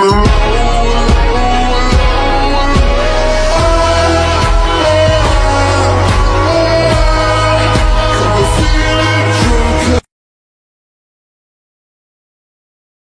in the road.